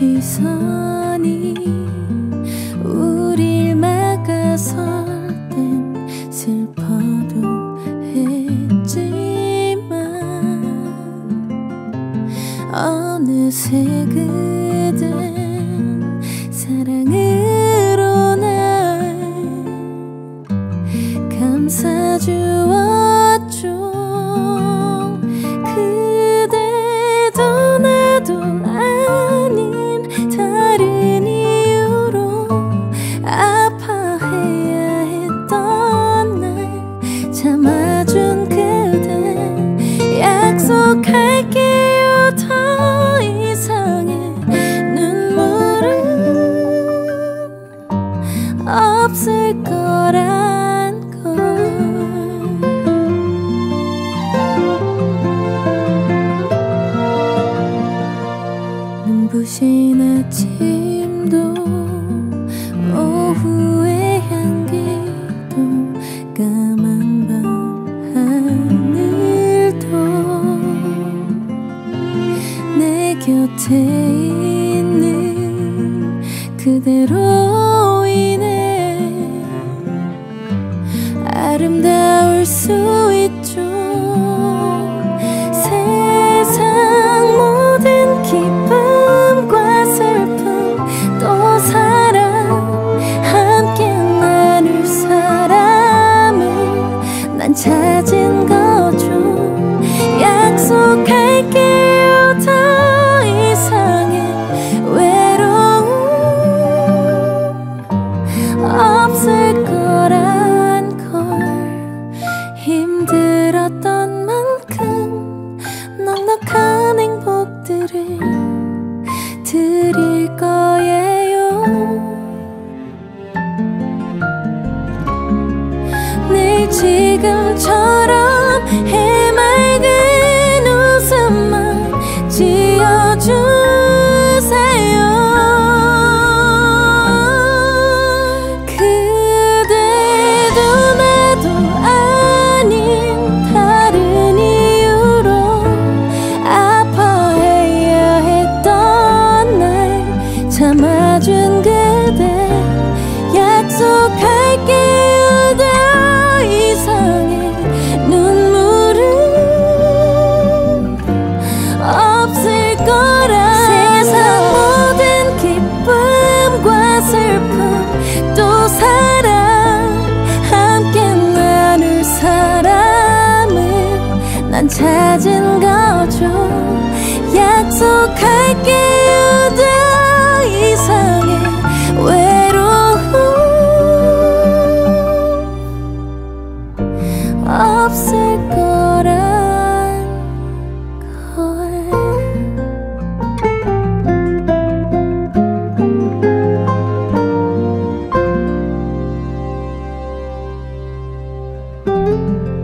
시선이 우릴 막아설 땐 슬퍼도 했지만 어느새 그댄 사랑으로 날 감싸주어 없을 거란 걸. 눈부신 아침도 오후의 향기도 까만 밤 하늘도 내 곁에 있는 그대로 그리 Música